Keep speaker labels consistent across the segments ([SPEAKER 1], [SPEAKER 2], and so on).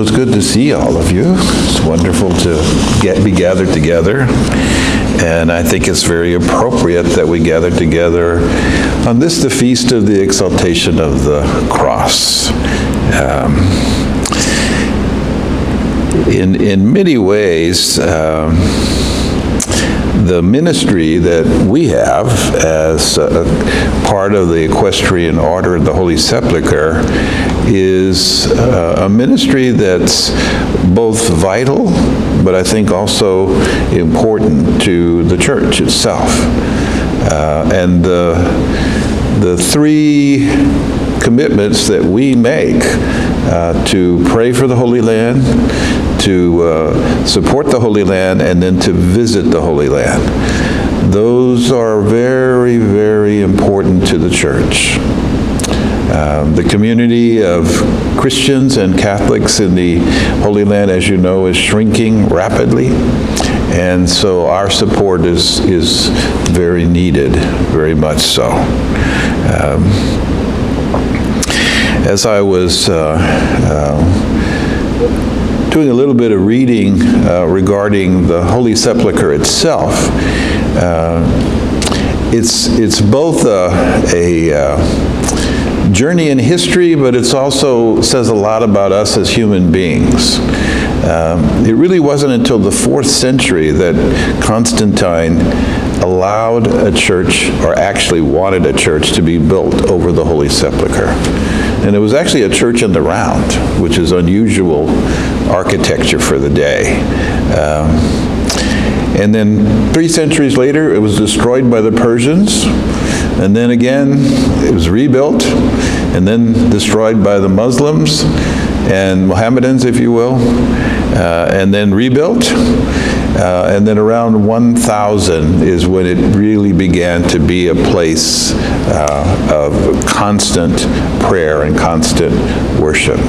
[SPEAKER 1] It's good to see all of you. It's wonderful to get, be gathered together. And I think it's very appropriate that we gather together on this, the feast of the exaltation of the cross. Um, in, in many ways, um, the ministry that we have as part of the equestrian order of the Holy Sepulchre is uh, a ministry that's both vital, but I think also important to the church itself. Uh, and the, the three commitments that we make uh, to pray for the Holy Land, to uh, support the Holy Land, and then to visit the Holy Land. Those are very, very important to the church. Um, the community of Christians and Catholics in the Holy Land, as you know, is shrinking rapidly. And so our support is, is very needed, very much so. Um, as I was uh, uh, doing a little bit of reading uh, regarding the Holy Sepulchre itself. It's, it's both a, a journey in history, but it also says a lot about us as human beings. Um, it really wasn't until the fourth century that Constantine allowed a church, or actually wanted a church, to be built over the Holy Sepulchre. And it was actually a church in the round, which is unusual architecture for the day. Um, and then three centuries later, it was destroyed by the Persians. And then again, it was rebuilt and then destroyed by the Muslims and Mohammedans, if you will, uh, and then rebuilt. Uh, and then around 1000 is when it really began to be a place uh, of constant prayer and constant worship.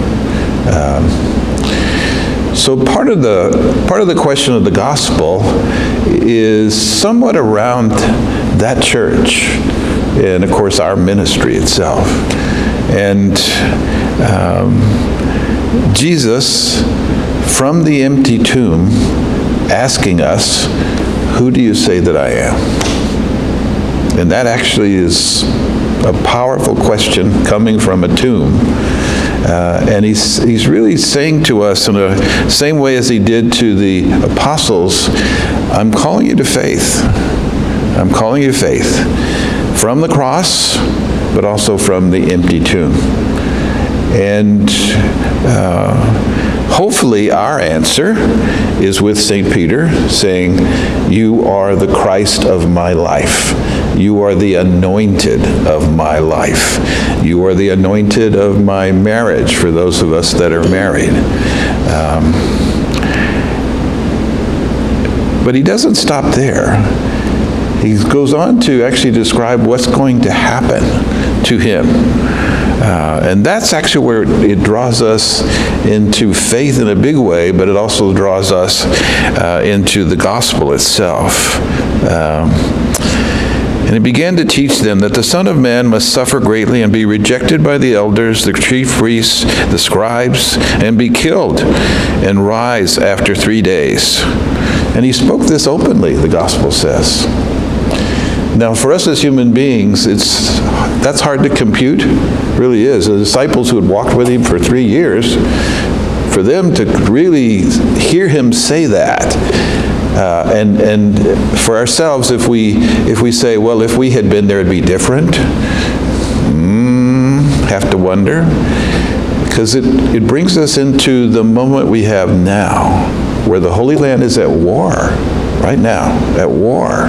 [SPEAKER 1] Um, so part of the part of the question of the gospel is somewhat around that church, and of course our ministry itself, and um, Jesus from the empty tomb asking us, Who do you say that I am? And that actually is a powerful question coming from a tomb. Uh, and he's, he's really saying to us in the same way as he did to the apostles, I'm calling you to faith. I'm calling you to faith from the cross, but also from the empty tomb. And uh, Hopefully, our answer is with St. Peter saying, You are the Christ of my life. You are the anointed of my life. You are the anointed of my marriage for those of us that are married. Um, but he doesn't stop there. He goes on to actually describe what's going to happen to him. Uh, and that's actually where it draws us into faith in a big way, but it also draws us uh, into the gospel itself. Um, and he began to teach them that the Son of Man must suffer greatly and be rejected by the elders, the chief priests, the scribes, and be killed, and rise after three days. And he spoke this openly, the gospel says. Now, for us as human beings, it's that's hard to compute, really is. The disciples who had walked with him for three years, for them to really hear him say that, uh, and and for ourselves, if we if we say, well, if we had been there, it'd be different. Mm, have to wonder, because it it brings us into the moment we have now, where the Holy Land is at war, right now, at war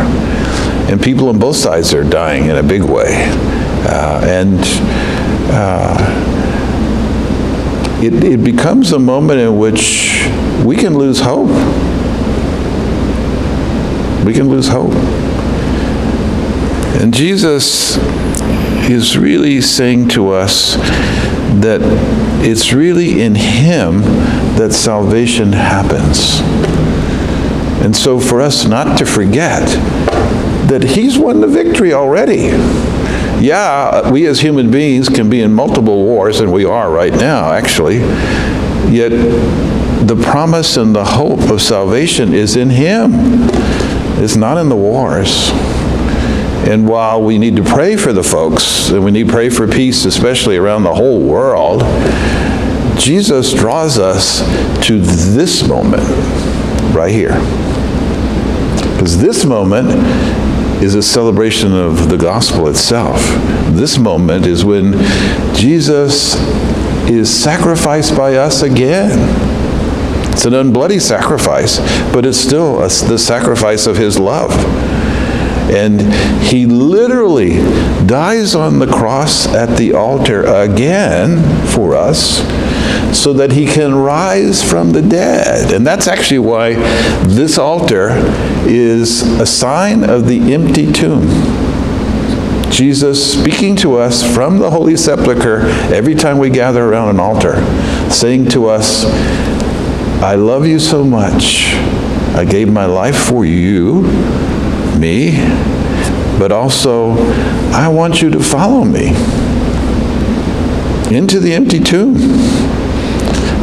[SPEAKER 1] and people on both sides are dying in a big way. Uh, and uh, it, it becomes a moment in which we can lose hope. We can lose hope. And Jesus is really saying to us that it's really in Him that salvation happens. And so for us not to forget that he's won the victory already. Yeah, we as human beings can be in multiple wars, and we are right now, actually. Yet the promise and the hope of salvation is in Him. It's not in the wars. And while we need to pray for the folks, and we need to pray for peace, especially around the whole world, Jesus draws us to this moment right here. Because this moment is a celebration of the gospel itself. This moment is when Jesus is sacrificed by us again. It's an unbloody sacrifice, but it's still a, the sacrifice of his love. And he literally dies on the cross at the altar again for us so that he can rise from the dead. And that's actually why this altar is a sign of the empty tomb. Jesus speaking to us from the Holy Sepulchre every time we gather around an altar, saying to us, I love you so much. I gave my life for you me, but also I want you to follow me into the empty tomb.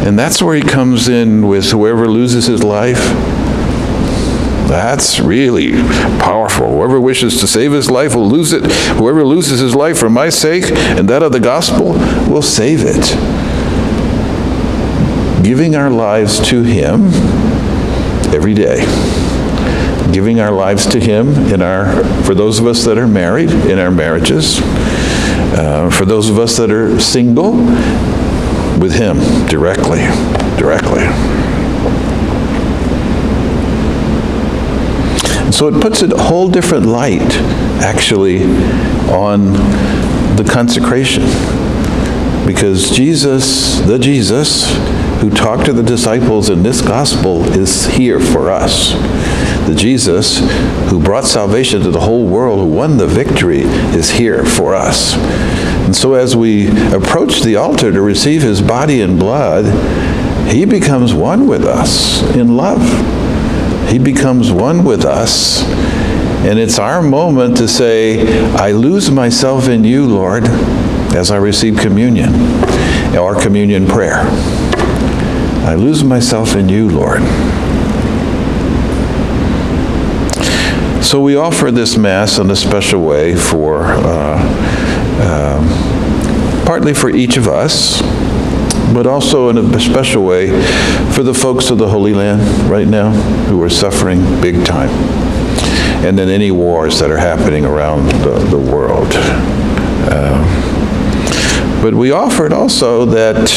[SPEAKER 1] And that's where he comes in with whoever loses his life. That's really powerful. Whoever wishes to save his life will lose it. Whoever loses his life for my sake and that of the gospel will save it. Giving our lives to him every day giving our lives to Him in our, for those of us that are married, in our marriages, uh, for those of us that are single, with Him directly, directly. So it puts a whole different light, actually, on the consecration. Because Jesus, the Jesus who talked to the disciples in this gospel, is here for us the Jesus who brought salvation to the whole world, who won the victory, is here for us. And so as we approach the altar to receive his body and blood, he becomes one with us in love. He becomes one with us. And it's our moment to say, I lose myself in you, Lord, as I receive communion, our communion prayer. I lose myself in you, Lord. So we offer this Mass in a special way for, uh, uh, partly for each of us, but also in a special way for the folks of the Holy Land right now who are suffering big time. And then any wars that are happening around the, the world. Uh, but we offered also that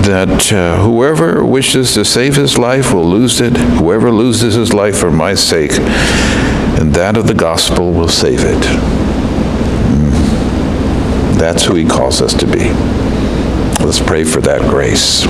[SPEAKER 1] that uh, whoever wishes to save his life will lose it. Whoever loses his life for my sake and that of the gospel will save it. Mm. That's who he calls us to be. Let's pray for that grace.